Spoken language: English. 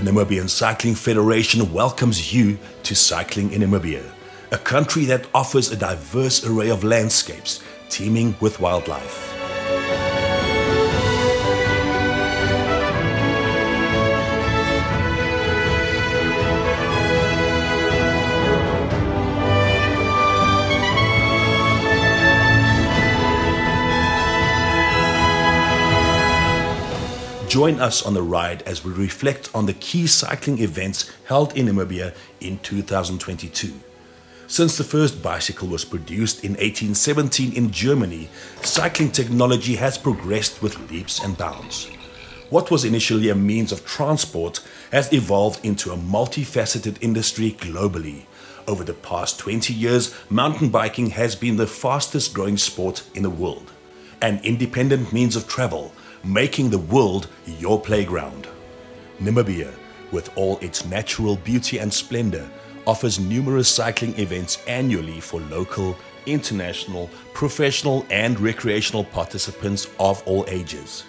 Namibian Cycling Federation welcomes you to Cycling in Namibia, a country that offers a diverse array of landscapes teeming with wildlife. Join us on the ride as we reflect on the key cycling events held in Namibia in 2022. Since the first bicycle was produced in 1817 in Germany, cycling technology has progressed with leaps and bounds. What was initially a means of transport has evolved into a multifaceted industry globally. Over the past 20 years, mountain biking has been the fastest growing sport in the world. An independent means of travel making the world your playground. Namibia, with all its natural beauty and splendor, offers numerous cycling events annually for local, international, professional, and recreational participants of all ages.